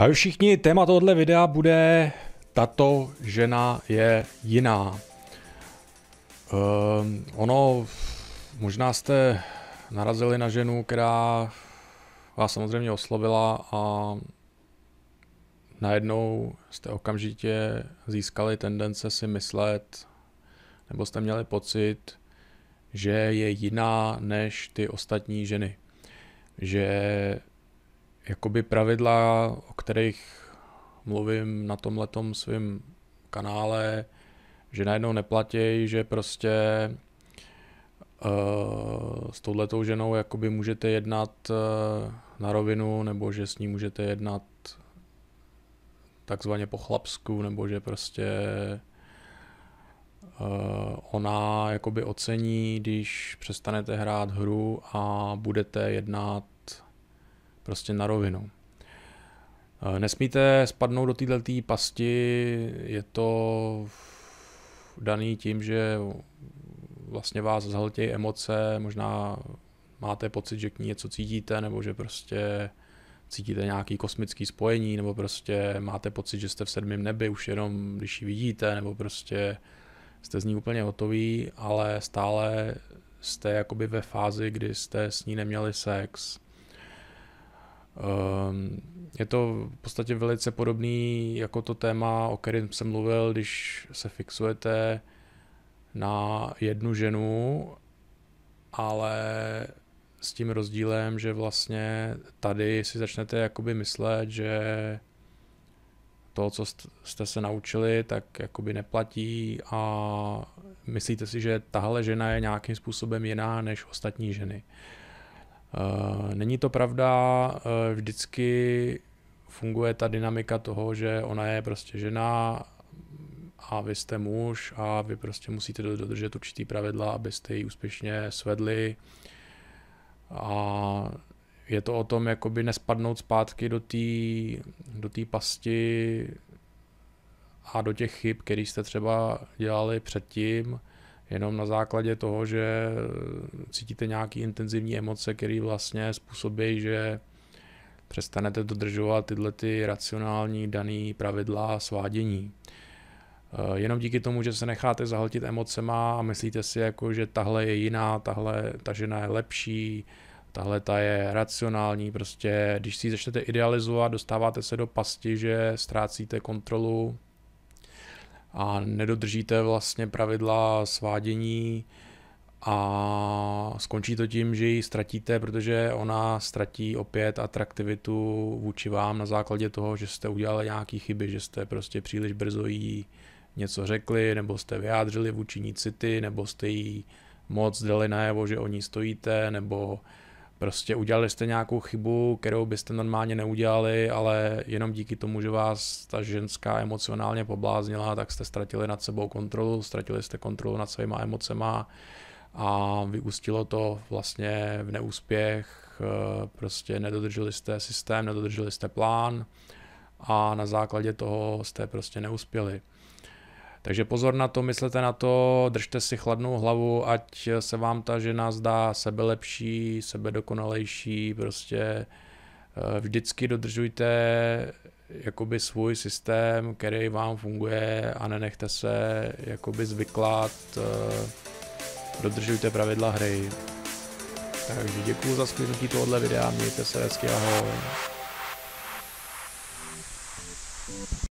Ahoj všichni, téma tohoto videa bude tato žena je jiná. Um, ono, možná jste narazili na ženu, která vás samozřejmě oslovila a najednou jste okamžitě získali tendence si myslet, nebo jste měli pocit, že je jiná než ty ostatní ženy. Že jakoby pravidla, kterých mluvím na tomhletom svém kanále, že najednou neplatí, že prostě uh, s touhletou ženou jakoby můžete jednat uh, na rovinu, nebo že s ní můžete jednat takzvaně po chlapsku, nebo že prostě uh, ona jakoby ocení, když přestanete hrát hru a budete jednat prostě na rovinu. Eh, nesmíte spadnout do této pasti, je to daný tím, že vlastně vás zhltějí emoce, možná máte pocit, že k ní něco cítíte, nebo že prostě cítíte nějaký kosmický spojení, nebo prostě máte pocit, že jste v sedmém nebi už jenom, když ji vidíte, nebo prostě jste z ní úplně hotový, ale stále jste jakoby ve fázi, kdy jste s ní neměli sex. Ehm, je to v podstatě velice podobný jako to téma, o kterém jsem mluvil, když se fixujete na jednu ženu, ale s tím rozdílem, že vlastně tady si začnete jakoby myslet, že to, co jste se naučili, tak jakoby neplatí a myslíte si, že tahle žena je nějakým způsobem jiná než ostatní ženy. Eh, není to pravda, eh, vždycky funguje ta dynamika toho, že ona je prostě žena a vy jste muž a vy prostě musíte dodržet určitý pravidla, abyste ji úspěšně svedli. A je to o tom jakoby nespadnout zpátky do té do tý pasti a do těch chyb, které jste třeba dělali předtím, jenom na základě toho, že cítíte nějaký intenzivní emoce, které vlastně způsobí, že přestanete dodržovat tyhle ty racionální daný pravidla svádění. Eh, jenom díky tomu, že se necháte zahltit emocema a myslíte si, jako, že tahle je jiná, tahle, ta žena je lepší, tahle ta je racionální, prostě když si ji začnete idealizovat, dostáváte se do pasti, že ztrácíte kontrolu a nedodržíte vlastně pravidla svádění a skončí to tím, že ji ztratíte, protože ona ztratí opět atraktivitu vůči vám na základě toho, že jste udělali nějaké chyby, že jste prostě příliš brzo jí něco řekli, nebo jste vyjádřili vůči ní city, nebo jste jí moc dali najevo, že o ní stojíte, nebo Prostě udělali jste nějakou chybu, kterou byste normálně neudělali, ale jenom díky tomu, že vás ta ženská emocionálně pobláznila, tak jste ztratili nad sebou kontrolu, ztratili jste kontrolu nad svýma emocema a vyústilo to vlastně v neúspěch, eh, prostě nedodrželi jste systém, nedodrželi jste plán a na základě toho jste prostě neuspěli. Takže pozor na to, myslete na to, držte si chladnou hlavu, ať se vám ta žena zdá sebelepší, sebedokonalejší, prostě eh, vždycky dodržujte jakoby svůj systém, který vám funguje a nenechte se jakoby zvyklat, eh, dodržujte pravidla hry. Takže děkuji za sklidnutí tohohle videa, mějte se hezky, ahoj.